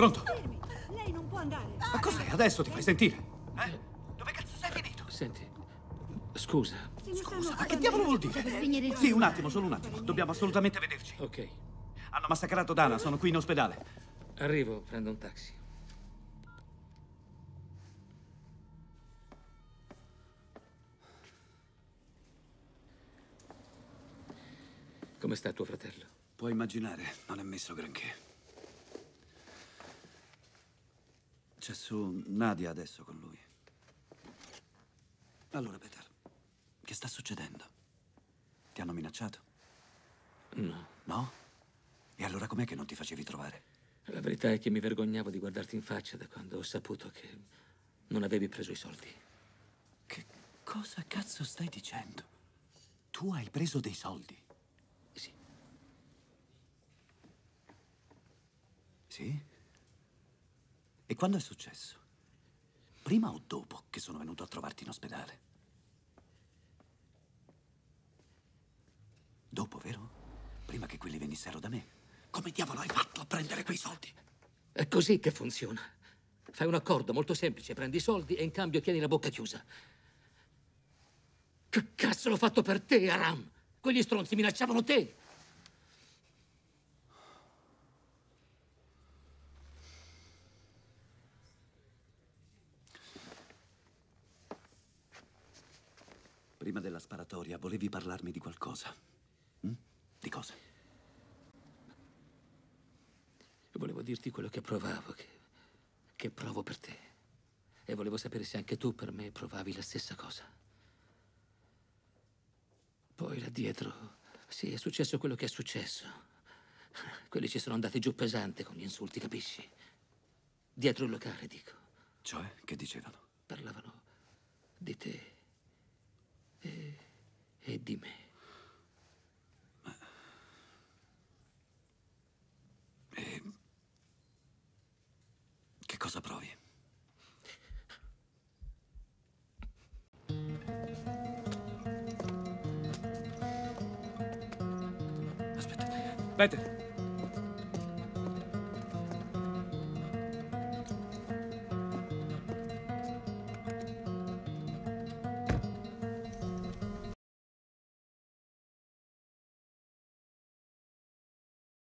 Pronto? Lei non può andare. Ma cos'è? Adesso ti fai sentire? Eh? Dove cazzo sei finito? Senti, scusa. Stanno Ma che diavolo vuol dire? Sì, un attimo, solo un attimo. Dobbiamo assolutamente vederci. Ok, Hanno massacrato Dana, sono qui in ospedale. arrivo, prendo un taxi. Come sta tuo fratello? Puoi immaginare, non è messo granché. C'è su Nadia adesso con lui. Allora, Peter, che sta succedendo? Ti hanno minacciato? No. No? E allora com'è che non ti facevi trovare? La verità è che mi vergognavo di guardarti in faccia da quando ho saputo che non avevi preso i soldi. Che cosa cazzo stai dicendo? Tu hai preso dei soldi? Sì. Sì? E quando è successo? Prima o dopo che sono venuto a trovarti in ospedale? Dopo, vero? Prima che quelli venissero da me. Come diavolo hai fatto a prendere quei soldi? È così che funziona. Fai un accordo molto semplice, prendi i soldi e in cambio tieni la bocca chiusa. Che cazzo l'ho fatto per te, Aram? Quegli stronzi minacciavano te. Prima della sparatoria volevi parlarmi di qualcosa. Mm? Di cosa? Volevo dirti quello che provavo, che, che provo per te. E volevo sapere se anche tu per me provavi la stessa cosa. Poi là dietro, sì, è successo quello che è successo. Quelli ci sono andati giù pesante con gli insulti, capisci? Dietro il locale, dico. Cioè, che dicevano? Parlavano di te e di me. E... Che cosa provi? Aspetta. Peter,